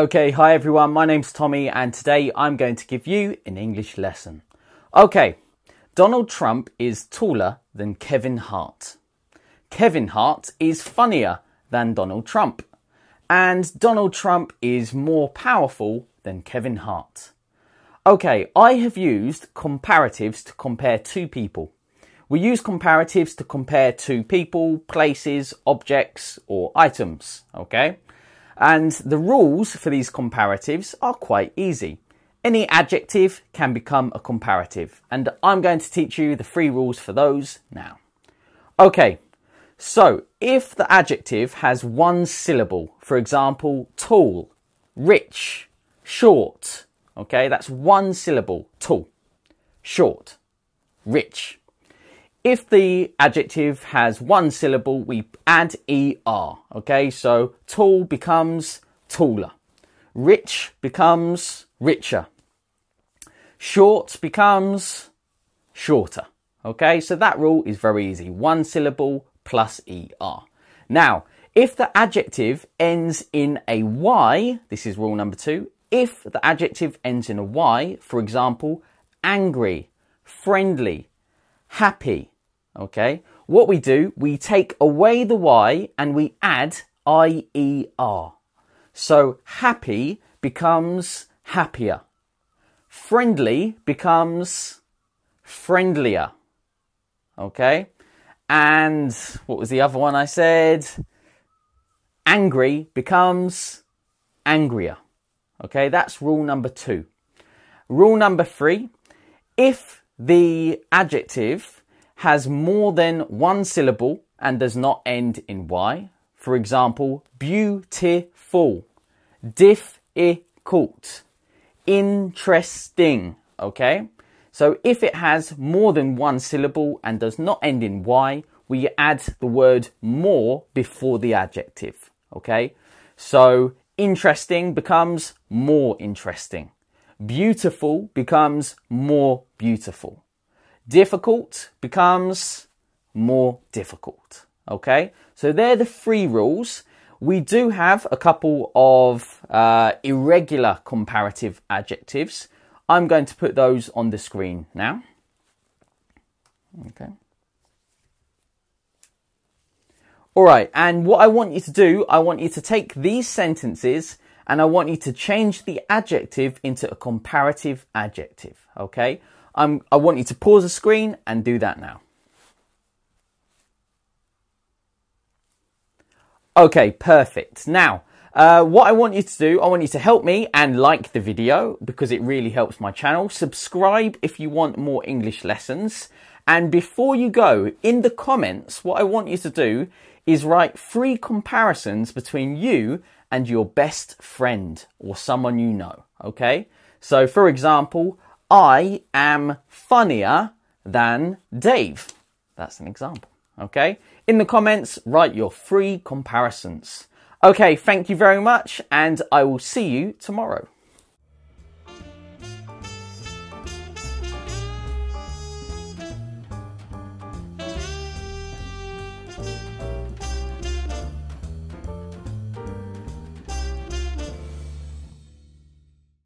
Okay, hi everyone, my name's Tommy, and today I'm going to give you an English lesson. Okay, Donald Trump is taller than Kevin Hart. Kevin Hart is funnier than Donald Trump. And Donald Trump is more powerful than Kevin Hart. Okay, I have used comparatives to compare two people. We use comparatives to compare two people, places, objects, or items. Okay? And the rules for these comparatives are quite easy. Any adjective can become a comparative, and I'm going to teach you the three rules for those now. Okay, so if the adjective has one syllable, for example, tall, rich, short, okay, that's one syllable, tall, short, rich. If the adjective has one syllable, we add er, okay, so tall becomes taller, rich becomes richer. Short becomes shorter. Okay, so that rule is very easy. One syllable plus er. Now, if the adjective ends in a y, this is rule number two. If the adjective ends in a y, for example, angry, friendly, happy, okay, what we do, we take away the y and we add ier. So happy becomes happier. Friendly becomes friendlier. Okay? And what was the other one I said? Angry becomes angrier. Okay, that's rule number two. Rule number three if the adjective has more than one syllable and does not end in y, for example, beautiful, difficult, interesting. Okay? So if it has more than one syllable and does not end in y, we add the word more before the adjective. Okay? So interesting becomes more interesting. Beautiful becomes more beautiful. Difficult becomes more difficult. Okay? So they're the three rules. We do have a couple of uh, irregular comparative adjectives. I'm going to put those on the screen now. Okay. All right, and what I want you to do, I want you to take these sentences and I want you to change the adjective into a comparative adjective. Okay, I'm, I want you to pause the screen and do that now. Okay, perfect. Now, uh, what I want you to do, I want you to help me and like the video because it really helps my channel. Subscribe if you want more English lessons. And before you go, in the comments, what I want you to do is write three comparisons between you and your best friend or someone you know. Okay? So, for example, I am funnier than Dave. That's an example. Okay? In the comments, write your three comparisons. Okay, thank you very much, and I will see you tomorrow.